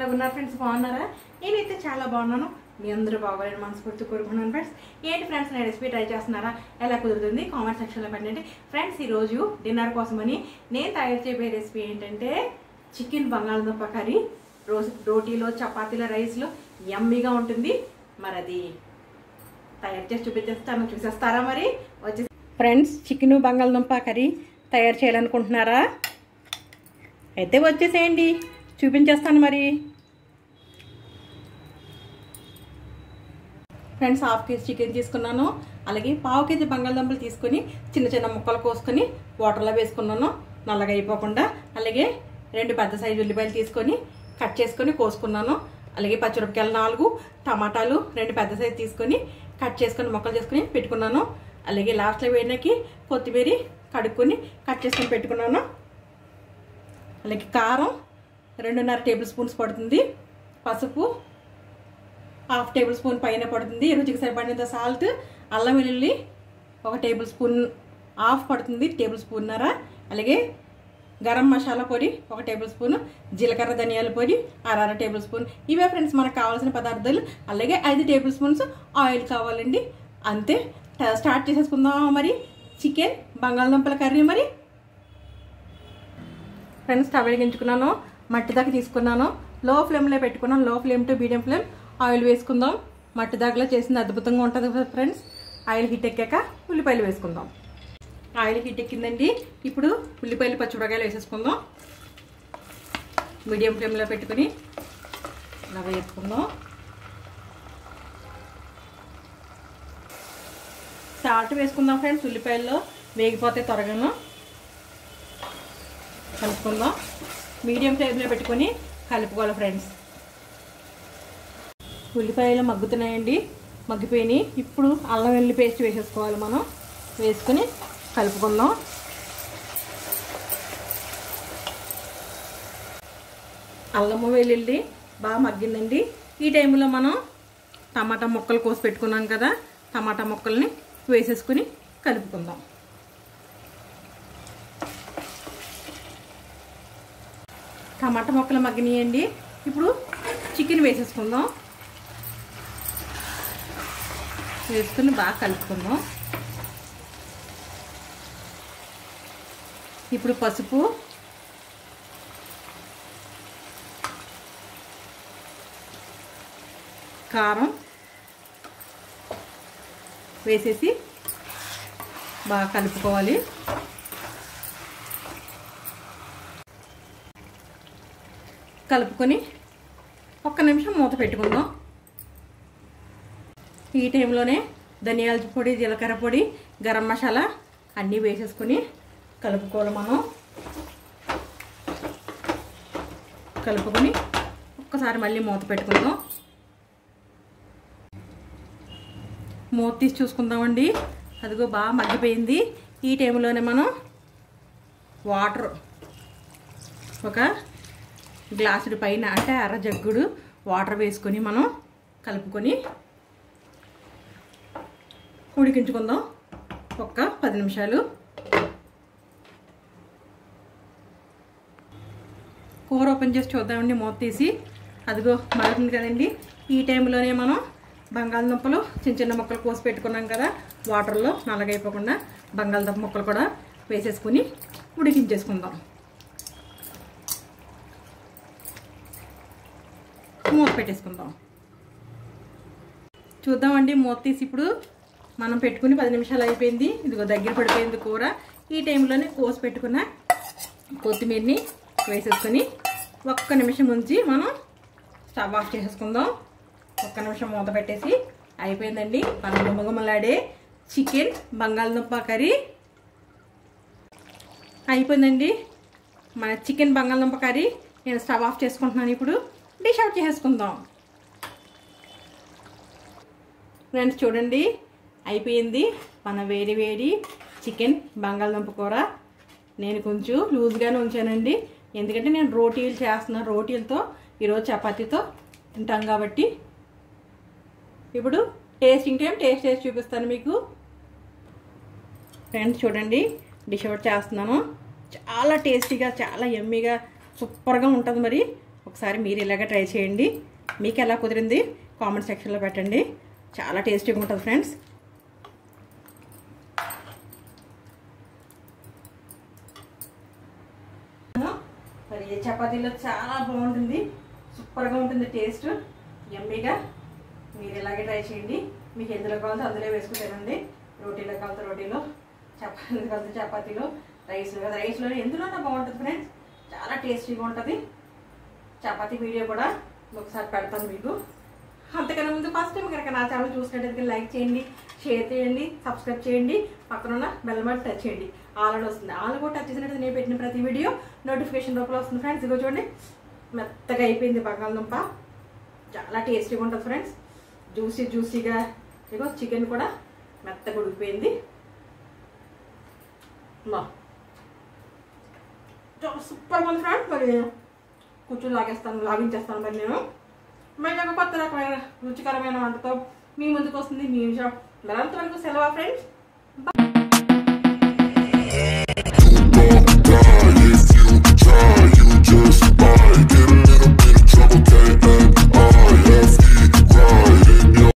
Friends బాగున్నారా? నేనైతే చాలా బాగున్నాను. మీ అందరూ బాగోలేని మనస్ఫూర్తి కోరుకున్నాను ఫ్రెండ్స్. ఏంటి ఫ్రెండ్స్ నేను రెసిపీ ట్రై చేస్తున్నారా? ఎలా కుదురుతుంది? కామెంట్ సెక్షన్లో పెట్టండి. ఫ్రెండ్స్ ఈరోజు డిన్నర్ కోసమని నేను తయారు చేయబోయే రెసిపీ ఏంటంటే చికెన్ బంగాళదుంప కర్రీ. రోజు రోటీలో చపాతీలో రైస్లో యమ్మీగా ఉంటుంది. మరి అది తయారు చేసి చూపించేస్తాను. చూసేస్తారా మరి? వచ్చి ఫ్రెండ్స్ చికెన్ బంగాళదుంప కర్రీ తయారు చేయాలనుకుంటున్నారా? అయితే వచ్చేసేయండి. చూపించేస్తాను మరి. ఫ్రెండ్స్ హాఫ్ కేజీ చికెన్ తీసుకున్నాను. అలాగే పావు కేజీ బంగాళదుంపలు తీసుకొని చిన్న చిన్న ముక్కలు కోసుకొని వాటర్లో వేసుకున్నాను. నల్లగా అయిపోకుండా. అలాగే రెండు పెద్ద సైజు ఉల్లిపాయలు తీసుకొని కట్ చేసుకొని కోసుకున్నాను. అలాగే పచ్చిమిరపకాయలు నాలుగు టమాటాలు రెండు పెద్ద సైజు తీసుకొని కట్ చేసుకొని ముక్కలు చేసుకొని పెట్టుకున్నాను. అలాగే లాస్ట్లో వేయడానికి కొత్తిమీర కడుక్కొని కట్ చేసుకొని పెట్టుకున్నాను. అలాగే కారం రెండున్నర టేబుల్ స్పూన్స్ పడుతుంది. పసుపు హాఫ్ టేబుల్ స్పూన్ పైన పడుతుంది. రుచికి సరిపడినంత సాల్ట్ అల్లం వెల్లుల్లి ఒక టేబుల్ స్పూన్ హాఫ్ పడుతుంది టేబుల్ స్పూన్నర అలాగే గరం మసాలా పొడి ఒక టేబుల్ స్పూన్ జీలకర్ర ధనియాల పొడి అర టేబుల్ స్పూన్. ఇవే ఫ్రెండ్స్ మనకు కావాల్సిన పదార్థాలు. అలాగే ఐదు టేబుల్ స్పూన్స్ ఆయిల్ కావాలండి. అంతే. స్టార్ట్ చేసేసుకుందాం మరి? చికెన్ బంగాళదుంపల కర్రీ మరి? ఫ్రెండ్స్ స్టవ్ వెలిగించుకున్నాను. మట్టి దాకా తీసుకున్నాను. లో ఫ్లేమ్లో పెట్టుకున్నాను. Low flame to medium flame. Oil వేసుకుందాం. మట్టి దాకలో చేసింది అద్భుతంగా ఉంటుంది ఫ్రెండ్స్. ఆయిల్ హీట్ ఎక్కాక ఉల్లిపాయలు వేసుకుందాం. ఆయిల్ హీట్ ఎక్కిందండి. ఇప్పుడు ఉల్లిపాయలు పచ్చిమిరకాయలు వేసేసుకుందాం. మీడియం ఫ్లేమ్లో పెట్టుకుని ఇలా వేసుకుందాం. సాల్ట్ వేసుకుందాం ఫ్రెండ్స్. ఉల్లిపాయల్లో వేగిపోతే త్వరగాను కలుపుకుందాం. మీడియం ఫ్లేమ్లో పెట్టుకొని కలుపుకోవాలి ఫ్రెండ్స్. ఉల్లిపాయలు మగ్గుతున్నాయండి మగ్గిపోయినాయి. ఇప్పుడు అల్లం వెల్లుల్లి పేస్ట్ వేసేసుకోవాలి మనం. వేసుకొని కలుపుకుందాం. అల్లము వెల్లుల్లి బాగా మగ్గిందండి. ఈ టైంలో మనం టమాటా ముక్కలు కోసి పెట్టుకున్నాం కదా టమాటా ముక్కల్ని వేసేసుకుని కలుపుకుందాం. టమాటా ముక్కలు మగ్గినాయండి. ఇప్పుడు చికెన్ వేసేసుకుందాం. వేసుకుని బాగా కలుపుకుందాం. ఇప్పుడు పసుపు. కారం. వేసేసి బాగా కలుపుకోవాలి. కలుపుకొని ఒక్క నిమిషం మూత పెట్టుకుందాం. ఈ టైంలోనే ధనియాల పొడి జీలకర్ర పొడి గరం మసాలా అన్నీ వేసేసుకొని కలుపుకోవాలి మనం. కలుపుకొని ఒక్కసారి మళ్ళీ మూత పెట్టుకుందాం. మూత తీసి చూసుకుందామండి. అదిగో బాగా మగ్గిపోయింది. ఈ టైంలోనే మనం వాటర్ ఒక గ్లాసుడు పైన అంటే అర జగ్గుడు వాటర్ వేసుకొని మనం కలుపుకొని ఉడికించుకుందాం ఒక్క పది నిమిషాలు. కూర ఓపెన్ చేసి చూద్దామండి మూత తీసి. అదిగో మరుగుతుంది కదండి. ఈ టైంలోనే మనం బంగాళదుంపలు చిన్న చిన్న ముక్కలు కోసి పెట్టుకున్నాం కదా వాటర్లో నల్లగైపోకుండా బంగాళదుంప ముక్కలు కూడా వేసేసుకుని ఉడికించేసుకుందాం. మూత పెట్టేసుకుందాం. చూద్దామండి మూత తీసి ఇప్పుడు మనం పెట్టుకుని పది నిమిషాలు అయిపోయింది. ఇదిగో దగ్గర పడిపోయింది కూర. ఈ టైంలోనే కోసి పెట్టుకున్న కొత్తిమీరని వేసేసుకొని ఒక్క నిమిషం ఉంచి మనం స్టవ్ ఆఫ్ చేసేసుకుందాం. ఒక్క నిమిషం మూత పెట్టేసి అయిపోయిందండి. మన గుమ్మగుమ్మలాడే చికెన్ బంగాళదుంప కర్రీ అయిపోయిందండి. మన చికెన్ బంగాళదుంప కర్రీ నేను స్టవ్ ఆఫ్ చేసుకుంటున్నాను ఇప్పుడు. డిష్ అవుట్ చేసేసుకుందాం. ఫ్రెండ్స్ చూడండి. అయిపోయింది. మన వేడి వేడి చికెన్ బంగాళదుంప కూర. నేను కొంచెం లూజ్గానే ఉంచానండి. ఎందుకంటే నేను రోటీలు చేస్తున్నాను రోటీలతో ఈరోజు చపాతీతో తింటాం కాబట్టి. ఇప్పుడు టేస్టింగ్ టైం టేస్ట్ చేసి చూపిస్తాను మీకు. ఫ్రెండ్స్ చూడండి. డిష్ అవుట్ చేస్తున్నాను. చాలా టేస్టీగా చాలా ఎమ్మీగా సూపర్గా ఉంటుంది మరి. ఒకసారి మీరు ఇలాగ ట్రై చేయండి. మీకు ఎలా కుదిరింది? కామెంట్ సెక్షన్లో పెట్టండి. చాలా టేస్టీగా ఉంటుంది ఫ్రెండ్స్ మరి చపాతీలో చాలా బాగుంటుంది. సూపర్గా ఉంటుంది టేస్ట్. ఎమ్మీగా మీరు ఇలాగే ట్రై చేయండి. మీకు ఎందులో కావాలో అందులో వేసుకుంటానండి రోటీలో కావాలతో రోటీలో చపాతీ కావాలంటే చపాతీలో రైస్ రైస్లో. ఎందులోనే బాగుంటుంది ఫ్రెండ్స్. చాలా టేస్టీగా ఉంటుంది. చపాతీ వీడియో కూడా ఒకసారి పెడతాను మీకు. అంతకన్నా ముందు ఫస్ట్ టైం కనుక నా ఛానల్ చూసినట్టయితే లైక్ చేయండి షేర్ చేయండి సబ్స్క్రైబ్ చేయండి పక్కన ఉన్న బెల్ బటన్ టచ్ చేయండి. ఆల్రెడీ వస్తుంది. ఆల్రెడీ కూడా టచ్ చేసినట్టు నేను పెట్టిన ప్రతి వీడియో నోటిఫికేషన్ రూపంలో వస్తుంది ఫ్రెండ్స్ ఇదిగో చూడండి మెత్తగా అయిపోయింది బంగాళదుంప. చాలా టేస్టీగా ఉంటుంది ఫ్రెండ్స్ జ్యూసీ జ్యూసీగా ఇదిగో చికెన్ కూడా మెత్తగా ఉడికిపోయింది. మా సూపర్గా ఉంది ఫ్రెండ్స్ మరి కూర్చొని లాగేస్తాను లాగించేస్తాను మరి నేను. మేము ఒక కొత్త రకమైన రుచికరమైన వంటతో మీ ముందుకు వస్తుంది మీ విషయం మరి సెలవు ఫ్రెండ్స్.